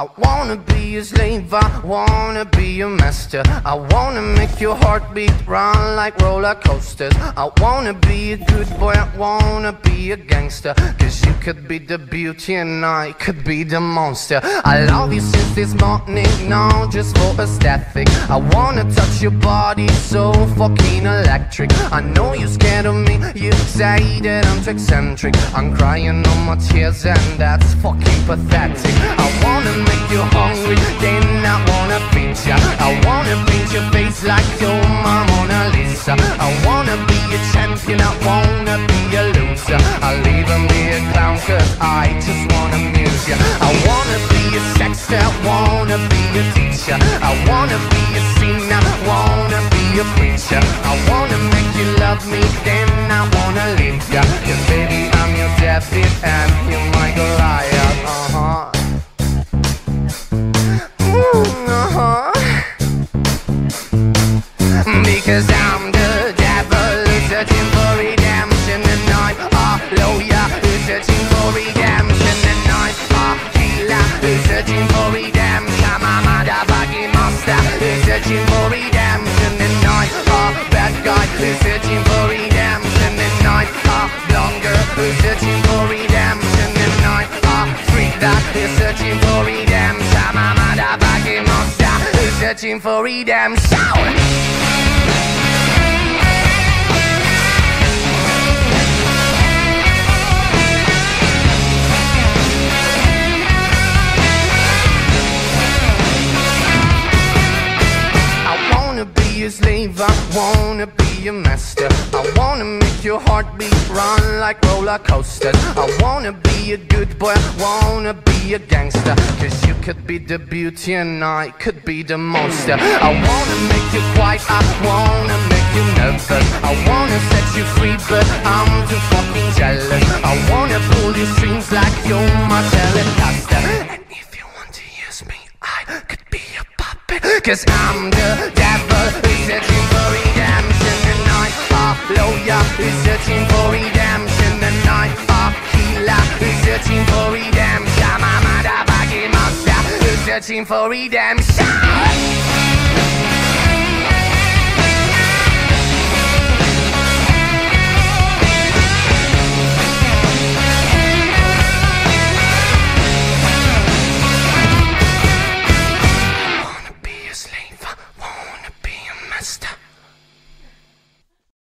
I wanna be a slave, I wanna be a master. I wanna make your heartbeat run like roller coasters. I wanna be a good boy, I wanna be a gangster. Cause you could be the beauty and I could be the monster. I love you since this morning, no, just for aesthetic. I wanna touch your body so fucking electric. I know you're scared of me, you say that I'm too eccentric. I'm crying on my tears and that's fucking pathetic. I wanna make you hungry, then I wanna feed ya. I wanna paint your face like your Mona Lisa. I wanna be a champion, I wanna be a loser. I'll even be a clown cause I just wanna amuse ya. I wanna be a sexter, I wanna be a teacher. I wanna be a singer, wanna be a preacher. I wanna make you love me, then Because I'm the devil who's motherfucking monster searching for redemption I wanna be a slave, I wanna be a master. I wanna make your heartbeat run like roller coasters. I wanna be a good boy, wanna be a gangster. Cause you could be the beauty and I could be the monster. I wanna make you quiet, I wanna make you nervous. I wanna set you free, but I'm too fucking jealous. I wanna pull your strings like you're my telecaster. And if you want to use me, I could be a puppet. Cause I'm the devil who's searching searching for redemption.